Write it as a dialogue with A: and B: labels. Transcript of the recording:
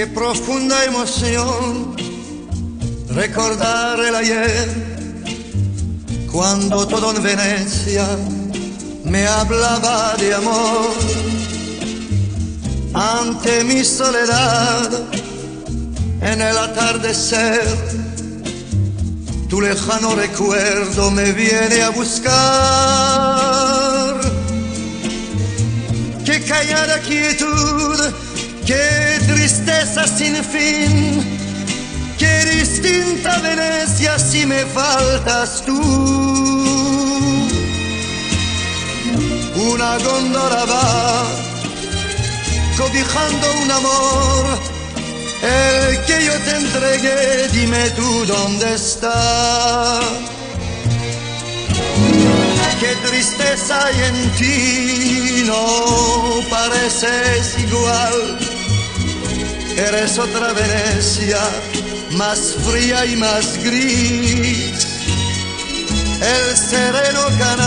A: Qué profunda emoción recordar el ayer, cuando todo en Venecia me hablaba de amor. Ante mi soledad, en el atardecer, tu lejano recuerdo me viene a buscar. Qué callada quietud, qué tristeza sin fin, qué distinta Venecia si me faltas tú. Una góndola va cobijando un amor, el que yo te entregué, dime tú dónde está. Qué tristeza hay en ti, no pareces igual. Eres otra Venecia, más fría y más gris. El sereno canal.